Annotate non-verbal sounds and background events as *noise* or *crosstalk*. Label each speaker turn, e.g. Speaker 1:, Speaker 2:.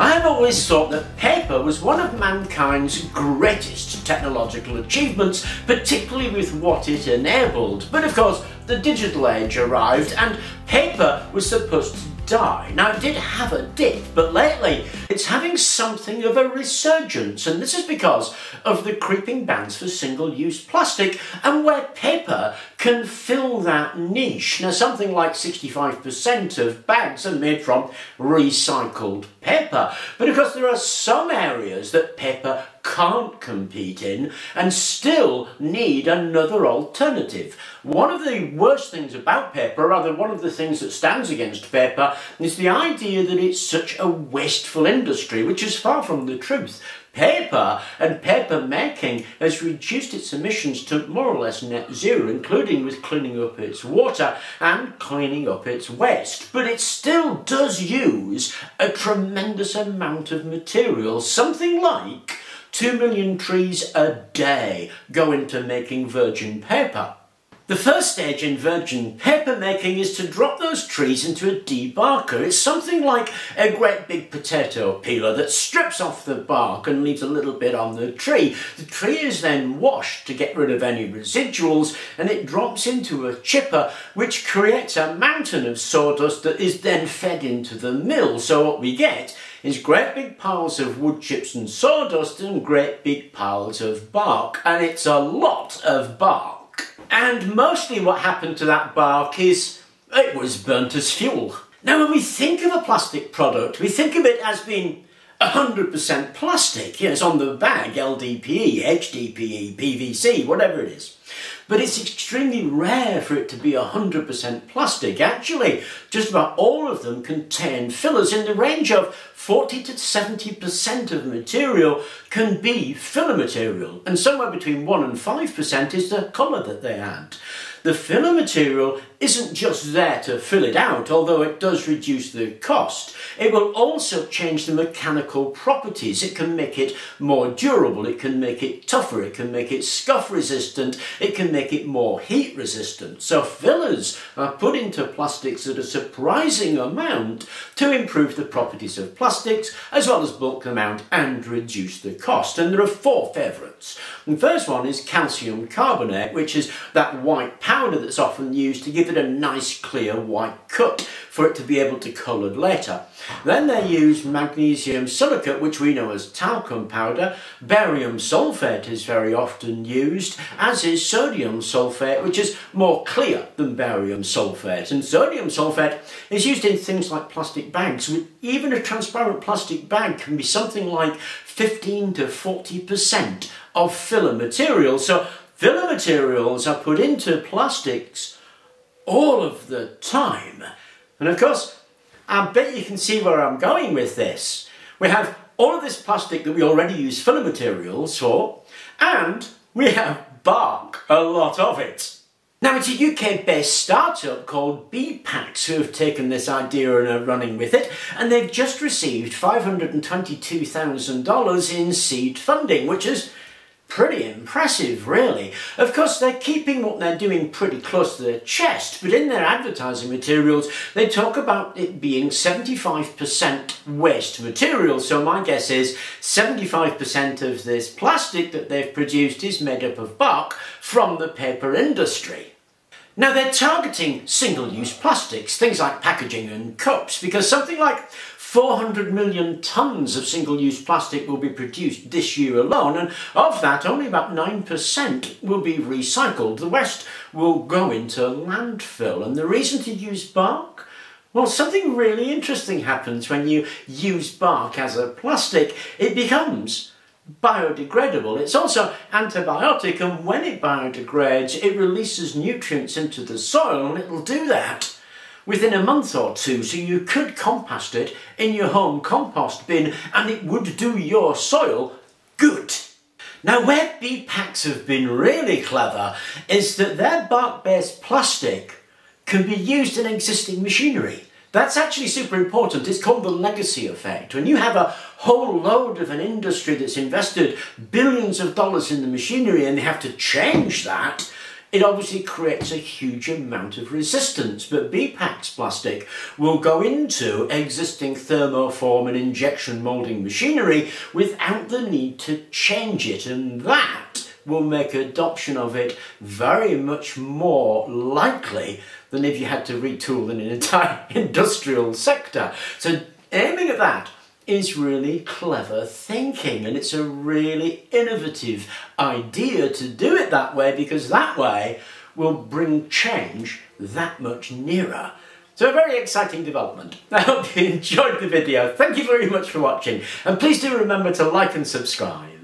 Speaker 1: I've always thought that paper was one of mankind's greatest technological achievements, particularly with what it enabled. But of course, the digital age arrived and paper was supposed to die. Now, it did have a dip, but lately it's having something of a resurgence, and this is because of the creeping bans for single use plastic and where paper can fill that niche. Now, something like 65% of bags are made from recycled paper, but of course, there are some areas that paper can't compete in and still need another alternative. One of the worst things about paper, rather one of the things that stands against paper, is the idea that it's such a wasteful industry, which is far from the truth. Paper and paper making has reduced its emissions to more or less net zero, including with cleaning up its water and cleaning up its waste. But it still does use a tremendous amount of material, something like 2 million trees a day go into making virgin paper. The first stage in virgin paper making is to drop those trees into a debarker. It's something like a great big potato peeler that strips off the bark and leaves a little bit on the tree. The tree is then washed to get rid of any residuals and it drops into a chipper which creates a mountain of sawdust that is then fed into the mill. So what we get is great big piles of wood chips and sawdust and great big piles of bark. And it's a lot of bark. And mostly what happened to that bark is it was burnt as fuel. Now, when we think of a plastic product, we think of it as being 100% plastic. You know, it's on the bag, LDPE, HDPE, PVC, whatever it is. But it's extremely rare for it to be 100% plastic. Actually, just about all of them contain fillers in the range of 40 to 70% of material can be filler material, and somewhere between 1 and 5% is the colour that they add. The filler material isn't just there to fill it out, although it does reduce the cost. It will also change the mechanical properties. It can make it more durable, it can make it tougher, it can make it scuff resistant, it can make it more heat resistant. So fillers are put into plastics at a surprising amount to improve the properties of plastics, as well as bulk them out and reduce the cost. And there are four favourites. The first one is calcium carbonate, which is that white powder that's often used to give give it a nice clear white cut for it to be able to colour later. Then they use magnesium silicate, which we know as talcum powder. Barium sulfate is very often used, as is sodium sulfate, which is more clear than barium sulfate. And sodium sulfate is used in things like plastic bags. Even a transparent plastic bag can be something like 15 to 40% of filler material. So filler materials are put into plastics all of the time. And of course, I bet you can see where I'm going with this. We have all of this plastic that we already use filler materials for, and we have bark, a lot of it. Now it's a UK-based startup called Bpacks who have taken this idea and are running with it, and they've just received $522,000 in seed funding, which is pretty impressive, really. Of course, they're keeping what they're doing pretty close to their chest, but in their advertising materials, they talk about it being 75% waste material. So my guess is 75% of this plastic that they've produced is made up of bark from the paper industry. Now they're targeting single-use plastics, things like packaging and cups, because something like 400 million tonnes of single-use plastic will be produced this year alone, and of that, only about 9% will be recycled. The rest will go into landfill. And the reason to use bark? Well, something really interesting happens when you use bark as a plastic. It becomes biodegradable. It's also antibiotic, and when it biodegrades, it releases nutrients into the soil, and it'll do that within a month or two, so you could compost it in your home compost bin and it would do your soil good. Now where Bpacks have been really clever is that their bark-based plastic can be used in existing machinery. That's actually super important. It's called the legacy effect. When you have a whole load of an industry that's invested billions of dollars in the machinery and they have to change that, it obviously creates a huge amount of resistance, but Bpacks plastic will go into existing thermoform and injection moulding machinery without the need to change it, and that will make adoption of it very much more likely than if you had to retool an *laughs* entire industrial sector. So aiming at that is really clever thinking and it's a really innovative idea to do it that way because that way will bring change that much nearer. So a very exciting development. *laughs* I hope you enjoyed the video. Thank you very much for watching and please do remember to like and subscribe.